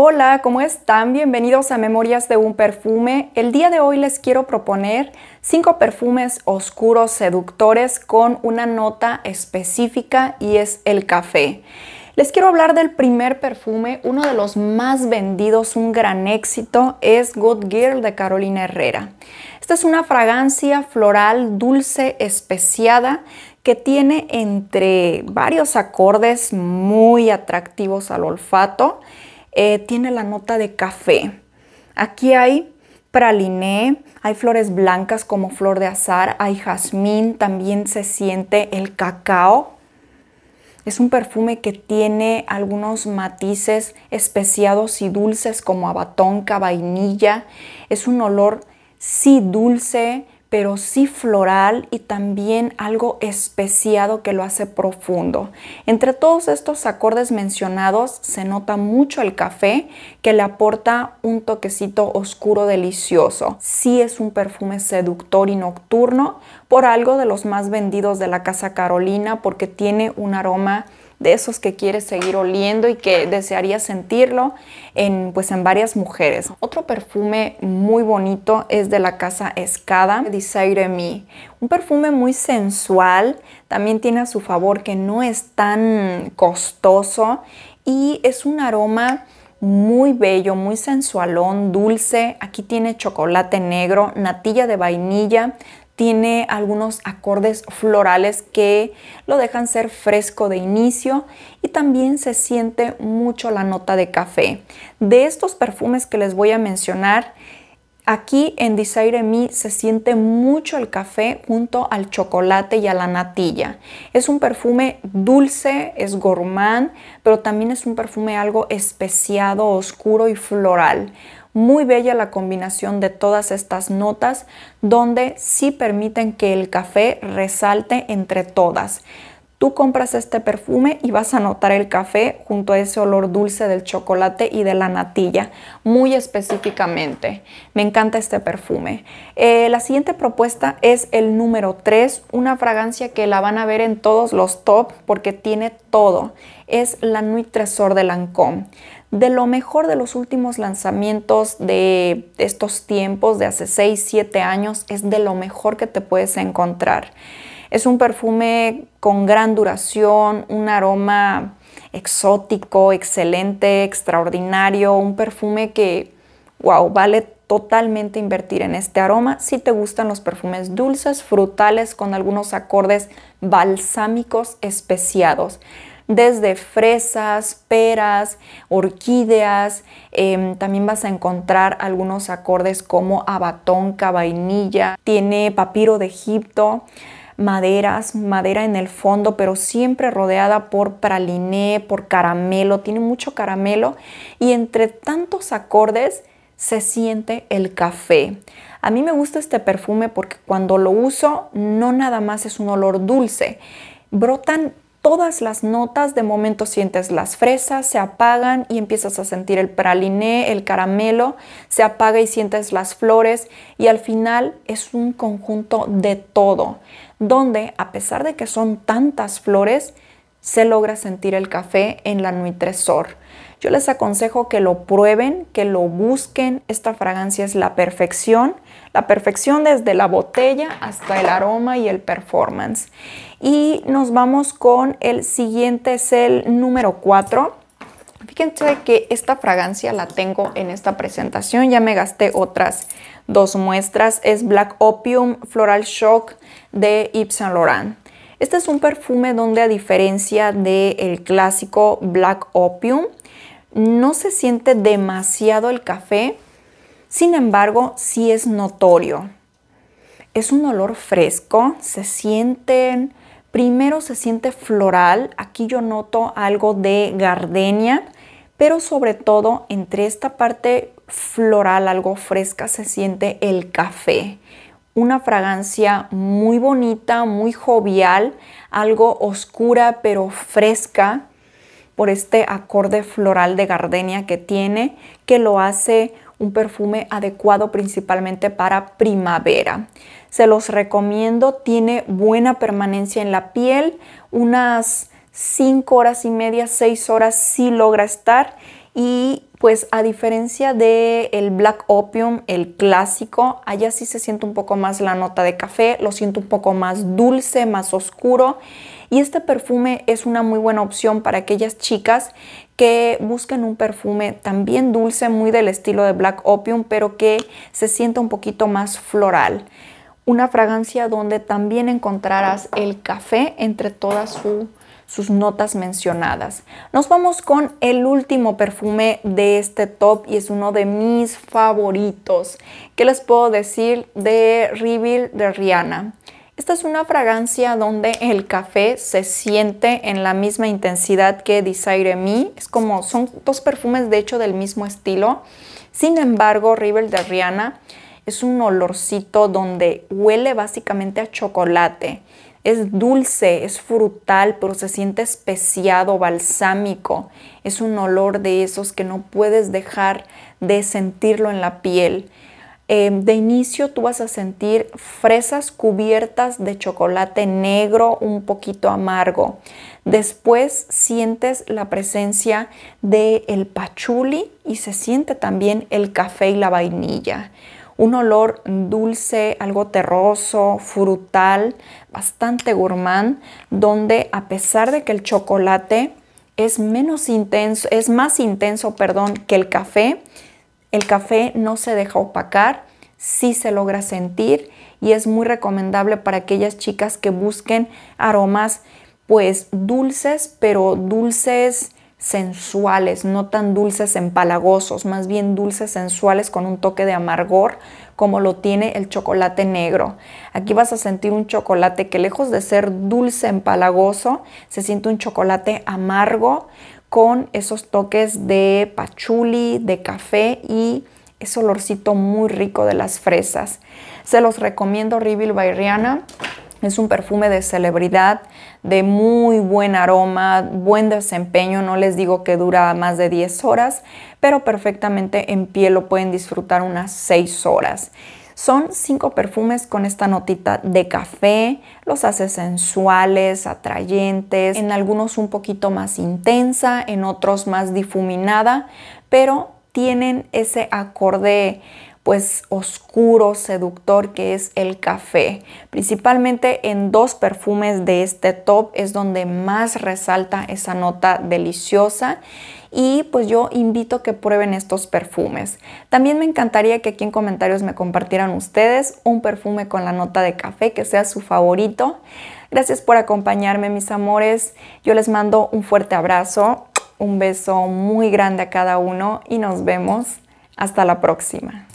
Hola, ¿cómo están? Bienvenidos a Memorias de un Perfume. El día de hoy les quiero proponer cinco perfumes oscuros seductores con una nota específica y es el café. Les quiero hablar del primer perfume, uno de los más vendidos, un gran éxito, es Good Girl de Carolina Herrera. Esta es una fragancia floral dulce especiada que tiene entre varios acordes muy atractivos al olfato eh, tiene la nota de café. Aquí hay praliné, hay flores blancas como flor de azar, hay jazmín, también se siente el cacao. Es un perfume que tiene algunos matices especiados y dulces como abatonca, vainilla. Es un olor sí dulce, pero sí floral y también algo especiado que lo hace profundo. Entre todos estos acordes mencionados se nota mucho el café que le aporta un toquecito oscuro delicioso. Sí es un perfume seductor y nocturno, por algo de los más vendidos de la Casa Carolina porque tiene un aroma de esos que quieres seguir oliendo y que desearía sentirlo en, pues, en varias mujeres. Otro perfume muy bonito es de la casa Escada, Desire Me. Un perfume muy sensual, también tiene a su favor que no es tan costoso y es un aroma muy bello, muy sensualón, dulce. Aquí tiene chocolate negro, natilla de vainilla, tiene algunos acordes florales que lo dejan ser fresco de inicio y también se siente mucho la nota de café. De estos perfumes que les voy a mencionar, aquí en Desire Me se siente mucho el café junto al chocolate y a la natilla. Es un perfume dulce, es gourmand, pero también es un perfume algo especiado, oscuro y floral muy bella la combinación de todas estas notas donde sí permiten que el café resalte entre todas. Tú compras este perfume y vas a notar el café junto a ese olor dulce del chocolate y de la natilla, muy específicamente. Me encanta este perfume. Eh, la siguiente propuesta es el número 3, una fragancia que la van a ver en todos los top porque tiene todo. Es la Nuit Tresor de Lancôme de lo mejor de los últimos lanzamientos de estos tiempos, de hace 6, 7 años, es de lo mejor que te puedes encontrar. Es un perfume con gran duración, un aroma exótico, excelente, extraordinario, un perfume que, wow, vale totalmente invertir en este aroma si te gustan los perfumes dulces, frutales, con algunos acordes balsámicos especiados desde fresas, peras, orquídeas. Em, también vas a encontrar algunos acordes como abatonca, vainilla. Tiene papiro de Egipto maderas, madera en el fondo, pero siempre rodeada por praliné, por caramelo, tiene mucho caramelo y entre tantos acordes se siente el café. A mí me gusta este perfume porque cuando lo uso no nada más es un olor dulce, brotan todas las notas, de momento sientes las fresas, se apagan y empiezas a sentir el praliné, el caramelo, se apaga y sientes las flores y al final es un conjunto de todo, donde a pesar de que son tantas flores, se logra sentir el café en la Nuit Tresor. Yo les aconsejo que lo prueben, que lo busquen. Esta fragancia es la perfección, la perfección desde la botella hasta el aroma y el performance. Y nos vamos con el siguiente, es el número 4. Fíjense que esta fragancia la tengo en esta presentación, ya me gasté otras dos muestras. Es Black Opium Floral Shock de Yves Saint Laurent. Este es un perfume donde a diferencia del clásico Black Opium, no se siente demasiado el café, sin embargo, sí es notorio. Es un olor fresco, se sienten, primero se siente floral, aquí yo noto algo de gardenia, pero sobre todo entre esta parte floral, algo fresca, se siente el café. Una fragancia muy bonita, muy jovial, algo oscura pero fresca por este acorde floral de gardenia que tiene, que lo hace un perfume adecuado principalmente para primavera. Se los recomiendo, tiene buena permanencia en la piel, unas 5 horas y media, 6 horas sí logra estar y pues a diferencia de el Black Opium, el clásico, allá sí se siente un poco más la nota de café, lo siento un poco más dulce, más oscuro y este perfume es una muy buena opción para aquellas chicas que busquen un perfume también dulce, muy del estilo de Black Opium, pero que se sienta un poquito más floral. Una fragancia donde también encontrarás el café entre todas sus notas mencionadas. Nos vamos con el último perfume de este top y es uno de mis favoritos. ¿Qué les puedo decir de Reveal de Rihanna? Esta es una fragancia donde el café se siente en la misma intensidad que Desire Me. Es como, son dos perfumes de hecho del mismo estilo. Sin embargo, River de Rihanna es un olorcito donde huele básicamente a chocolate. Es dulce, es frutal, pero se siente especiado, balsámico. Es un olor de esos que no puedes dejar de sentirlo en la piel. Em, de inicio tú vas a sentir fresas cubiertas de chocolate negro un poquito amargo. Después sientes la presencia del el pachuli y se siente también el café y la vainilla. Un olor dulce, algo terroso, frutal, bastante gourmand, donde a pesar de que el chocolate es menos intenso, es más intenso, perdón, que el café, el café no se deja opacar, sí se logra sentir y es muy recomendable para aquellas chicas que busquen aromas pues dulces, pero dulces sensuales, no tan dulces empalagosos, más bien dulces sensuales con un toque de amargor como lo tiene el chocolate negro. Aquí vas a sentir un chocolate que lejos de ser dulce empalagoso, se siente un chocolate amargo con esos toques de pachuli, de café y ese olorcito muy rico de las fresas. Se los recomiendo Reveal by. Es un perfume de celebridad, de muy buen aroma, buen desempeño. No les digo que dura más de 10 horas, pero perfectamente en piel lo pueden disfrutar unas 6 horas. Son cinco perfumes con esta notita de café, los hace sensuales, atrayentes, en algunos un poquito más intensa, en otros más difuminada, pero tienen ese acorde pues oscuro, seductor que es el café. Principalmente en dos perfumes de este top es donde más resalta esa nota deliciosa y pues yo invito a que prueben estos perfumes. También me encantaría que aquí en comentarios me compartieran ustedes un perfume con la nota de café que sea su favorito. Gracias por acompañarme mis amores. Yo les mando un fuerte abrazo. Un beso muy grande a cada uno y nos vemos hasta la próxima.